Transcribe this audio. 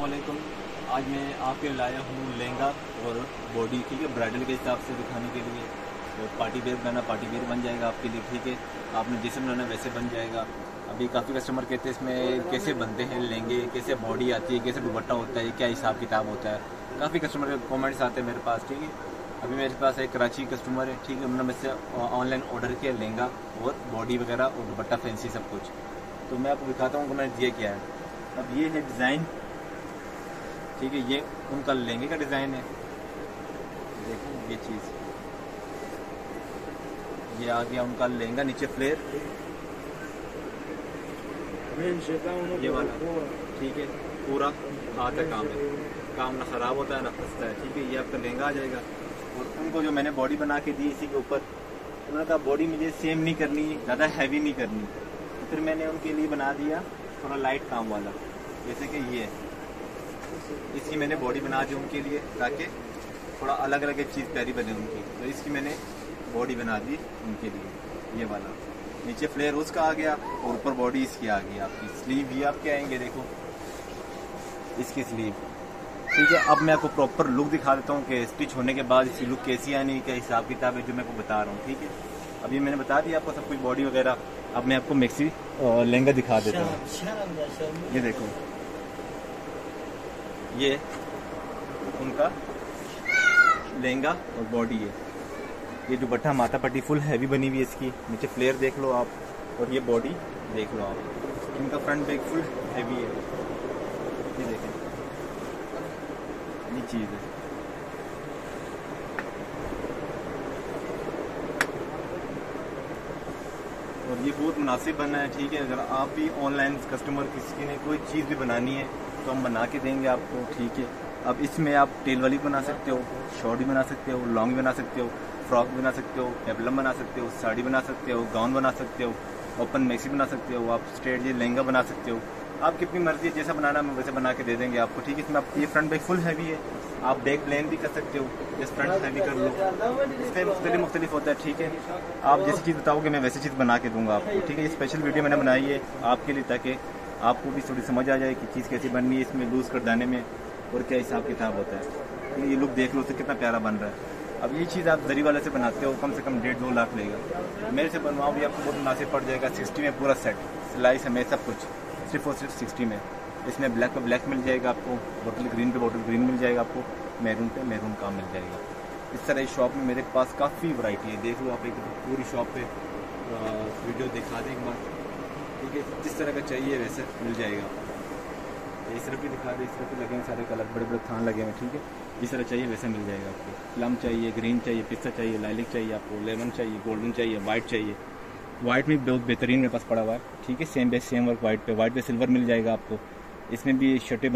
असलकुम आज मैं आपके लाया हूँ लहंगा और बॉडी ठीक है ब्राइडल के हिसाब से दिखाने के लिए। और पार्टी वेयर बनाना, पार्टी वेयर बन जाएगा आपके लिए, ठीक है? आपने जैसे बनाना वैसे बन जाएगा। अभी काफ़ी कस्टमर कहते हैं इसमें कैसे बनते हैं लहंगे, कैसे बॉडी आती है, कैसे दुपट्टा होता है, क्या हिसाब किताब होता है। काफ़ी कस्टमर के कॉमेंट्स आते हैं मेरे पास, ठीक है? अभी मेरे पास एक कराची कस्टमर है, ठीक है? उन्होंने मुझसे ऑनलाइन ऑर्डर किया लहंगा और बॉडी वगैरह और दुपट्टा फैंसी सब कुछ। तो मैं आपको दिखाता हूँ मैंने दिया क्या है। अब ये है डिज़ाइन ठीक है ये उनका लहंगे का डिज़ाइन है? देखो ये चीज़। ये आ गया उनका लहंगा नीचे फ्लेयर। ये वाला। ठीक है पूरा हाथ है काम है। काम ना ख़राब होता है ना फंसता है। ठीक है ये आपका लहंगा आ जाएगा। और उनको जो मैंने बॉडी बना के दी इसी के ऊपर उन्होंने कहा बॉडी मुझे सेम नहीं करनी ज़्यादा हैवी नहीं करनी। तो फिर मैंने उनके लिए बना दिया थोड़ा लाइट काम वाला। जैसे कि ये। इसकी मैंने बॉडी बना दी उनके लिए ताकि थोड़ा अलग अलग एक चीज़ प्यारी बने उनकी। तो इसकी मैंने बॉडी बना दी उनके लिए ये वाला। नीचे फ्लेयर उसका आ गया और ऊपर बॉडी इसकी आ गई आपकी। स्लीव भी आपके आएँगे देखो। इसकी स्लीव ठीक है अब मैं आपको प्रॉपर लुक दिखा देता हूँ कि स्टिच होने के बाद इसकी लुक कैसी आनी क्या हिसाब किताब है जो मैं आपको बता रहा हूँ ठीक है? अभी मैंने बता दिया आपको सब कुछ बॉडी वगैरह। अब मैं आपको मिक्सी लहंगा दिखा देता हूँ। ये देखो। ये, उनका लहंगा और बॉडी है ये दुपट्टा माथा पट्टी फुल हैवी बनी हुई है इसकी, नीचे फ्लेयर देख लो आप, और ये बॉडी देख लो आप। इनका फ्रंट बैग फुल हैवी है। ये देखें। ये चीज़ है। और ये बहुत मुनासिब बना है, ठीक है। अगर आप भी ऑनलाइन कस्टमर किसी ने कोई चीज़ भी बनानी है तो हम बना के देंगे आपको, ठीक है। अब इसमें आप टेल वाली बना सकते हो, शॉर्ट भी बना सकते हो, लॉन्ग बना सकते हो, फ्रॉक बना सकते हो, पेपलम बना सकते हो, साड़ी बना सकते हो, गाउन बना सकते हो, ओपन मैक्सी बना सकते हो, आप स्ट्रेट ये लहंगा बना सकते हो। आप कितनी मर्ज़ी है जैसा बनाना, हम वैसे बना के दे देंगे आपको, ठीक है। इसमें आप ये फ्रंट बैग फुल हैवी है। आप बैक प्लेन भी कर सकते हो जैसे फ्रंट हैवी कर लो। इसमें मुख्तलिफ़ मुख्तलिफ़ होता है, ठीक है। आप जैसी चीज़ बताओगे, मैं वैसी चीज़ बना के दूँगा आपको, ठीक है। ये स्पेशल वीडियो मैंने बनाई है आपके लिए, ताकि आपको भी थोड़ी समझ आ जाए कि चीज़ कैसी बननी है, इसमें लूज़ कर दाने में और क्या हिसाब किताब होता है। तो ये लुक देख लो तो कितना प्यारा बन रहा है। अब ये चीज़ आप दरी वाले से बनाते हो, कम से कम डेढ़ दो लाख लेगा। मेरे से बनवाओ भी आपको बहुत मुनासिब पड़ जाएगा, सिक्सटी में पूरा सेट। सिलाई समेत सब कुछ, सिर्फ़ और सिर्फ़ सिक्सटी में। इसमें ब्लैक पे ब्लैक मिल जाएगा आपको बोटल ग्रीन पे बोटल ग्रीन मिल जाएगा आपको, मैरून पे मैरून काम मिल जाएगा। इस तरह इस शॉप में मेरे पास काफ़ी वैरायटी है। देख लो आप एक पूरी शॉप पे वीडियो दिखा दें एक बार। ठीक है जिस तरह का चाहिए वैसे मिल जाएगा। इस तरफ़ भी दिखा दें, इस तरफ़ भी लगेंगे सारे कलर बड़े बड़े थान लगे हुए ठीक है? जिस तरह चाहिए वैसे मिल जाएगा आपको। प्लम चाहिए ग्रीन चाहिए पिस्ता चाहिए लाइलिक चाहिए आपको लेमन चाहिए गोल्डन चाहिए वाइट चाहिए। वाइट में बहुत बेहतरीन मेरे पास पड़ा हुआ है, ठीक है? Same base same work white पे। वाइट पे सिल्वर मिल जाएगा आपको। इसमें भी शर्टें